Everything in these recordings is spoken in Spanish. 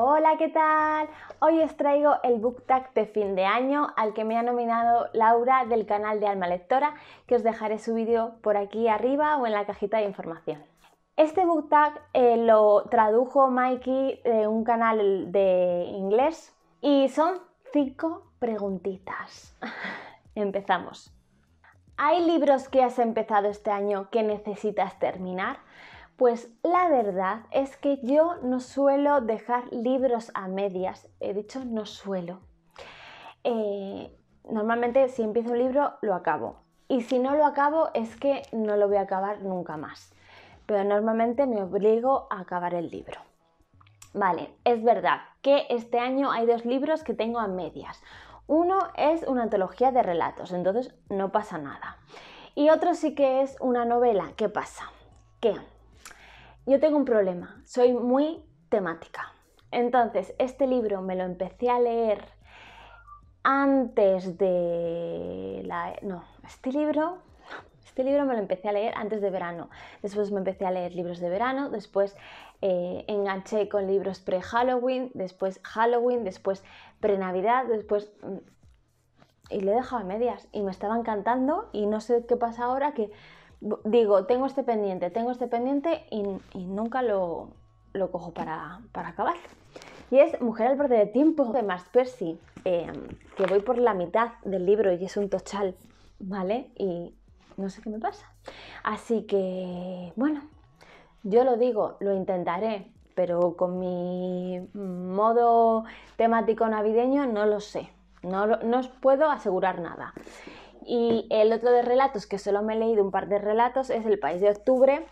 Hola, ¿qué tal? Hoy os traigo el book tag de fin de año al que me ha nominado Laura del canal de Alma Lectora, que os dejaré su vídeo por aquí arriba o en la cajita de información. Este book tag eh, lo tradujo Mikey de un canal de inglés y son cinco preguntitas. Empezamos. ¿Hay libros que has empezado este año que necesitas terminar? Pues la verdad es que yo no suelo dejar libros a medias. He dicho no suelo. Eh, normalmente si empiezo un libro lo acabo. Y si no lo acabo es que no lo voy a acabar nunca más. Pero normalmente me obligo a acabar el libro. Vale, es verdad que este año hay dos libros que tengo a medias. Uno es una antología de relatos, entonces no pasa nada. Y otro sí que es una novela. ¿Qué pasa? Que yo tengo un problema, soy muy temática. Entonces, este libro me lo empecé a leer antes de la... No, este libro... Este libro me lo empecé a leer antes de verano. Después me empecé a leer libros de verano, después eh, enganché con libros pre-Halloween, después Halloween, después pre-Navidad, después... Mm, y le he dejado a medias y me estaba encantando y no sé qué pasa ahora que digo, tengo este pendiente, tengo este pendiente y, nunca lo, cojo para, acabar. Y es Mujer al borde de tiempo de Max Percy, em, que voy por la mitad del libro y es un tochal, ¿vale? Y no sé qué me pasa. Así que, bueno, yo lo digo, lo intentaré, pero con mi modo temático navideño no lo sé. No, no os puedo asegurar nada. Y el otro de relatos, que solo me he leído un par de relatos, es El País de Octubre,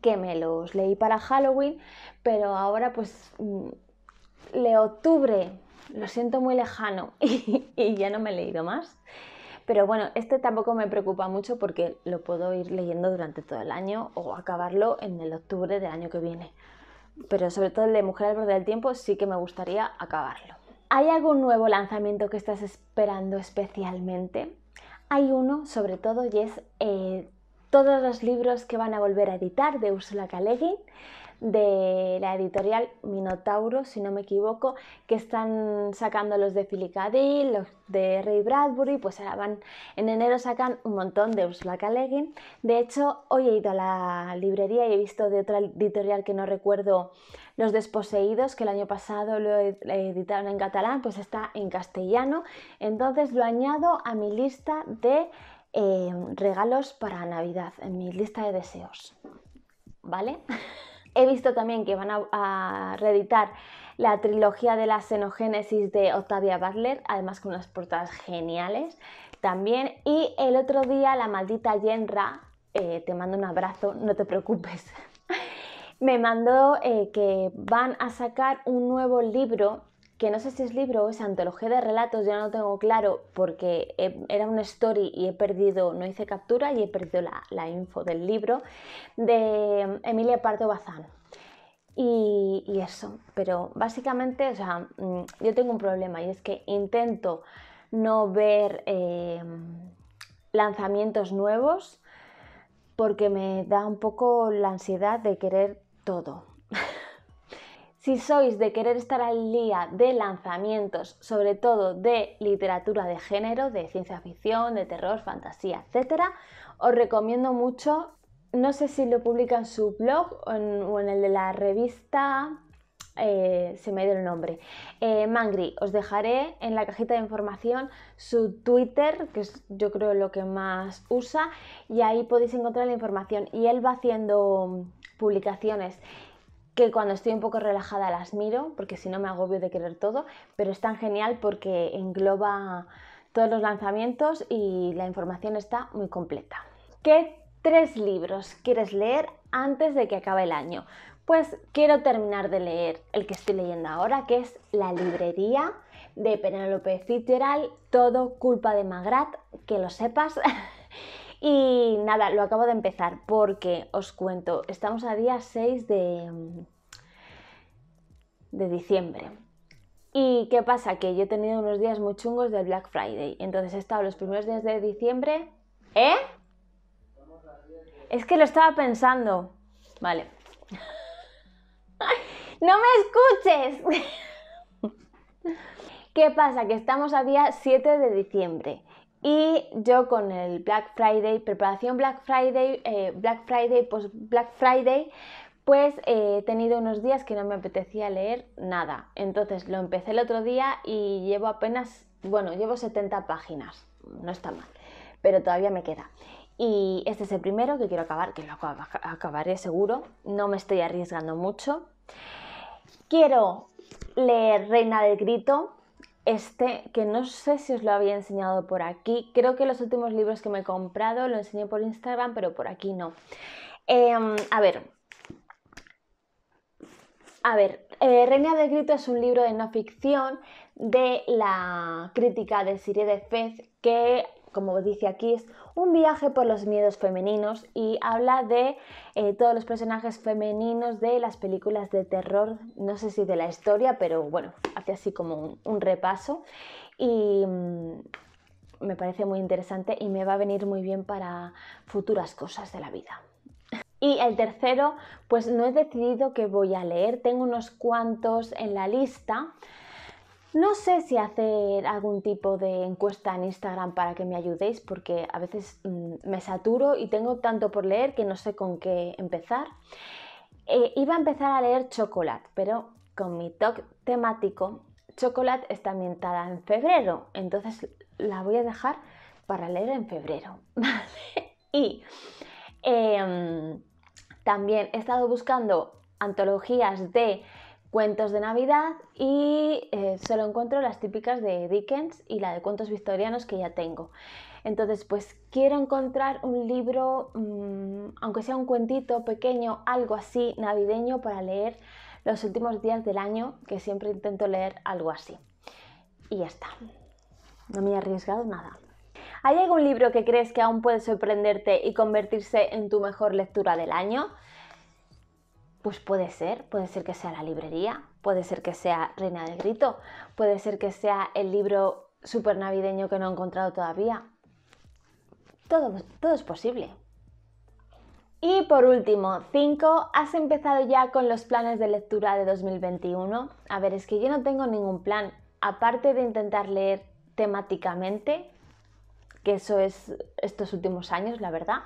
que me los leí para Halloween, pero ahora pues mm, leo Octubre, lo siento muy lejano y, ya no me he leído más. Pero bueno, este tampoco me preocupa mucho porque lo puedo ir leyendo durante todo el año o acabarlo en el octubre del año que viene. Pero sobre todo el de Mujer al borde del tiempo sí que me gustaría acabarlo. ¿Hay algún nuevo lanzamiento que estás esperando especialmente? Hay uno, sobre todo, y es eh, todos los libros que van a volver a editar de Ursula K. de la editorial Minotauro, si no me equivoco, que están sacando los de Philip los de Ray Bradbury, pues ahora van, en enero sacan un montón de Ursula K. De hecho, hoy he ido a la librería y he visto de otra editorial que no recuerdo, Los Desposeídos, que el año pasado lo editaron en catalán, pues está en castellano. Entonces lo añado a mi lista de eh, regalos para Navidad, en mi lista de deseos. ¿Vale? He visto también que van a, reeditar la trilogía de la xenogénesis de Octavia Butler, además con unas portadas geniales también. Y el otro día la maldita Yenra, eh, te mando un abrazo, no te preocupes, me mandó eh, que van a sacar un nuevo libro que no sé si es libro o es antología de relatos, ya no lo tengo claro porque era una story y he perdido, no hice captura y he perdido la, info del libro de Emilia Pardo Bazán. Y, eso, pero básicamente, o sea, mm, yo tengo un problema y es que intento no ver em, lanzamientos nuevos porque me da un poco la ansiedad de querer todo. Si sois de querer estar al día de lanzamientos, sobre todo de literatura de género, de ciencia ficción, de terror, fantasía, etc., os recomiendo mucho, no sé si lo publica en su blog o en, el de la revista, eh, se me dio el nombre, eh, Mangri. Os dejaré en la cajita de información su Twitter, que es yo creo lo que más usa, y ahí podéis encontrar la información. Y él va haciendo publicaciones que cuando estoy un poco relajada las miro, porque si no me agobio de querer todo, pero es tan genial porque engloba todos los lanzamientos y la información está muy completa. ¿Qué tres libros quieres leer antes de que acabe el año? Pues quiero terminar de leer el que estoy leyendo ahora, que es La librería de Penelope Fitzgerald, todo culpa de Magrat, que lo sepas. Y nada, lo acabo de empezar porque os cuento, estamos a día 6 de, de diciembre. ¿Y qué pasa? Que yo he tenido unos días muy chungos del Black Friday. Entonces he estado los primeros días de diciembre. ¿Eh? Es que lo estaba pensando. Vale. ¡No me escuches! ¿Qué pasa? Que estamos a día 7 de diciembre y yo con el Black Friday, preparación Black Friday, Black Friday, pues Black Friday, pues eh, he tenido unos días que no me apetecía leer nada. Entonces lo empecé el otro día y llevo apenas, bueno, llevo 70 páginas, no está mal, pero todavía me queda. Y este es el primero que quiero acabar, que lo acabaré seguro, no me estoy arriesgando mucho. Quiero leer Reina del Grito, este, que no sé si os lo había enseñado por aquí. Creo que los últimos libros que me he comprado lo enseñé por Instagram, pero por aquí no. Em, a ver. A ver, eh, Reina del Grito es un libro de no ficción de la crítica de Sirie de Fez que como dice aquí, es un viaje por los miedos femeninos y habla de eh, todos los personajes femeninos de las películas de terror, no sé si de la historia, pero bueno, hace así como un, repaso y mm, me parece muy interesante y me va a venir muy bien para futuras cosas de la vida. Y el tercero, pues no he decidido que voy a leer, tengo unos cuantos en la lista. No sé si hacer algún tipo de encuesta en Instagram para que me ayudéis, porque a veces mm, me saturo y tengo tanto por leer que no sé con qué empezar. Eh, iba a empezar a leer Chocolate, pero con mi talk temático, Chocolate está ambientada en febrero, entonces la voy a dejar para leer en febrero. y em, también he estado buscando antologías de cuentos de Navidad y eh, solo encuentro las típicas de Dickens y la de cuentos victorianos que ya tengo. Entonces, pues quiero encontrar un libro, mm, aunque sea un cuentito pequeño, algo así navideño para leer los últimos días del año, que siempre intento leer algo así. Y ya está. No me he arriesgado nada. ¿Hay algún libro que crees que aún puede sorprenderte y convertirse en tu mejor lectura del año? Pues puede ser, puede ser que sea la librería, puede ser que sea Reina del Grito, puede ser que sea el libro super navideño que no he encontrado todavía. Todo, todo es posible. Y por último, 5. ¿Has empezado ya con los planes de lectura de 2021? A ver, es que yo no tengo ningún plan, aparte de intentar leer temáticamente, que eso es estos últimos años, la verdad.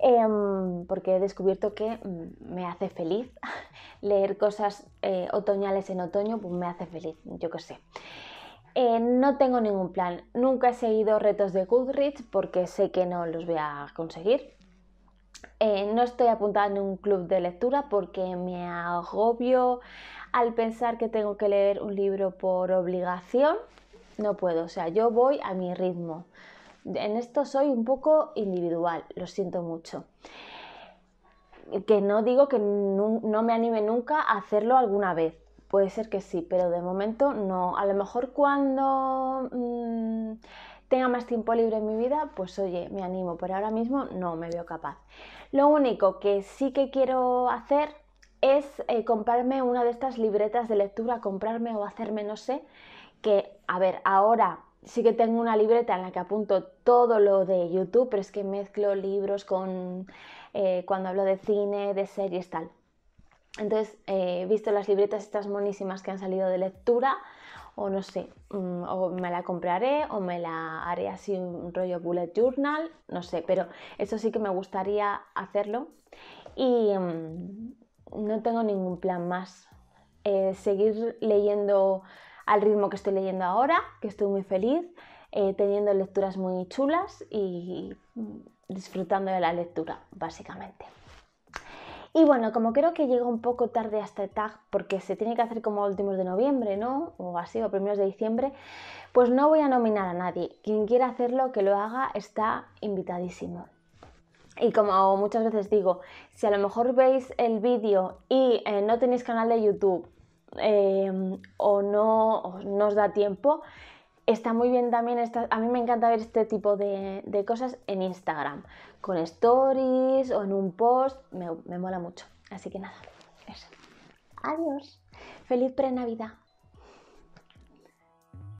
Em, porque he descubierto que mm, me hace feliz leer cosas eh, otoñales en otoño, pues me hace feliz, yo qué sé. Eh, no tengo ningún plan, nunca he seguido retos de Goodreads porque sé que no los voy a conseguir. Eh, no estoy apuntada en un club de lectura porque me agobio al pensar que tengo que leer un libro por obligación. No puedo, o sea, yo voy a mi ritmo en esto soy un poco individual, lo siento mucho. Que no digo que no, me anime nunca a hacerlo alguna vez. Puede ser que sí, pero de momento no. A lo mejor cuando mm, tenga más tiempo libre en mi vida, pues oye, me animo, pero ahora mismo no me veo capaz. Lo único que sí que quiero hacer es eh, comprarme una de estas libretas de lectura, comprarme o hacerme, no sé, que, a ver, ahora sí que tengo una libreta en la que apunto todo lo de YouTube, pero es que mezclo libros con eh, cuando hablo de cine, de series, tal. Entonces eh, he visto las libretas estas monísimas que han salido de lectura, o no sé, mm, o me la compraré o me la haré así un rollo bullet journal, no sé, pero eso sí que me gustaría hacerlo y mm, no tengo ningún plan más. Eh, seguir leyendo al ritmo que estoy leyendo ahora, que estoy muy feliz, eh, teniendo lecturas muy chulas y disfrutando de la lectura, básicamente. Y bueno, como creo que llega un poco tarde a este tag, porque se tiene que hacer como últimos de noviembre, ¿no? O así, o primeros de diciembre, pues no voy a nominar a nadie. Quien quiera hacerlo, que lo haga, está invitadísimo. Y como muchas veces digo, si a lo mejor veis el vídeo y eh, no tenéis canal de YouTube Em, o, no, os da tiempo, está muy bien también, a mí me encanta ver este tipo de, cosas en Instagram, con stories o en un post, me, me mola mucho. Así que nada, eso. Adiós. Feliz pre-Navidad.